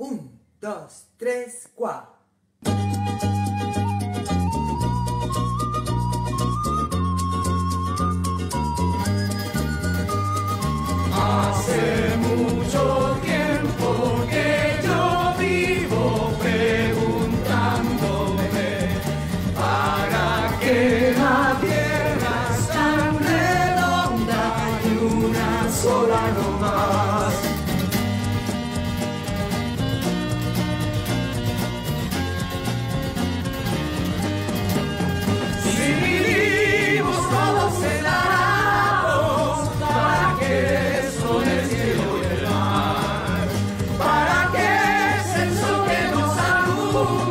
Un, dos, tres, cuatro. Hace mucho tiempo que yo vivo preguntándome para qué la tierra es tan redonda y una sola nomás. 哦